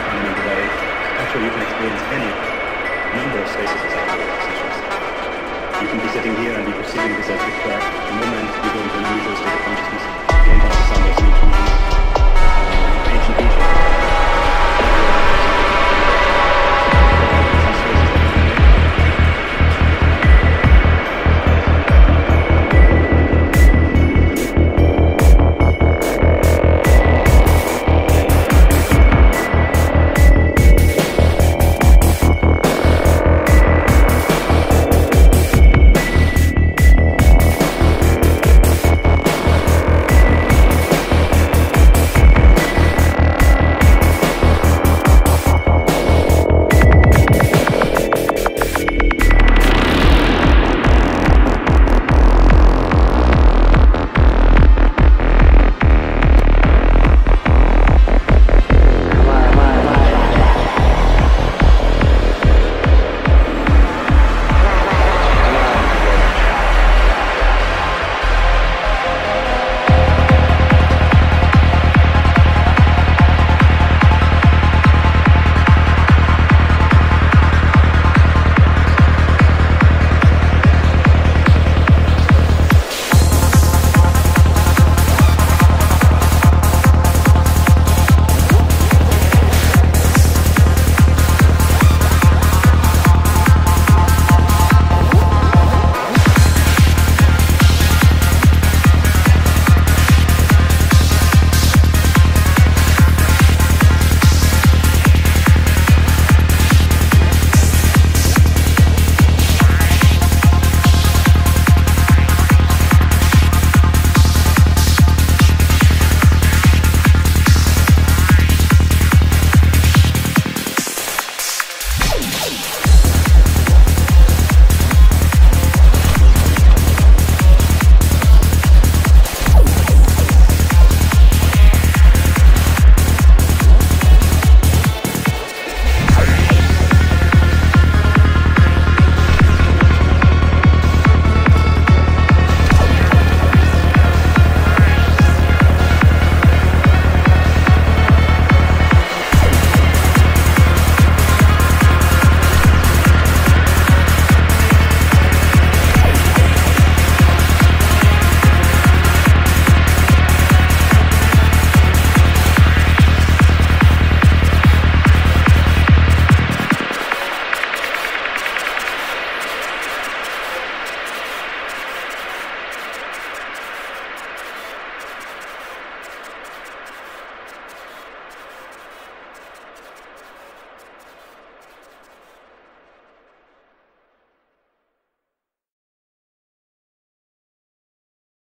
very today. Actually, you can experience any number of spaces as actual. You can be sitting here and be perceiving this as a track. The moment you go into an unusual state of consciousness, gained by the